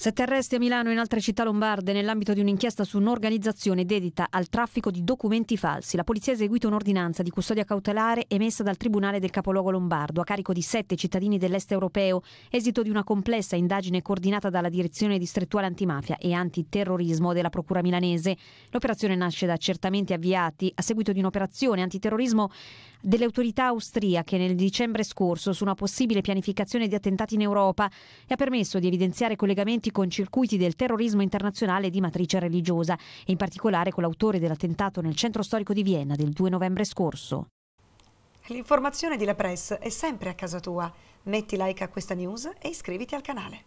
Sette arresti a Milano e in altre città lombarde nell'ambito di un'inchiesta su un'organizzazione dedita al traffico di documenti falsi. La polizia ha eseguito un'ordinanza di custodia cautelare emessa dal Tribunale del Capoluogo Lombardo a carico di sette cittadini dell'est europeo, esito di una complessa indagine coordinata dalla Direzione distrettuale antimafia e antiterrorismo della Procura milanese. L'operazione nasce da accertamenti avviati a seguito di un'operazione antiterrorismo delle autorità austriache nel dicembre scorso su una possibile pianificazione di attentati in Europa e ha permesso di evidenziare collegamenti con circuiti del terrorismo internazionale di matrice religiosa e in particolare con l'autore dell'attentato nel centro storico di Vienna del 2 novembre scorso. L'informazione di La Press è sempre a casa tua. Metti like a questa news e iscriviti al canale.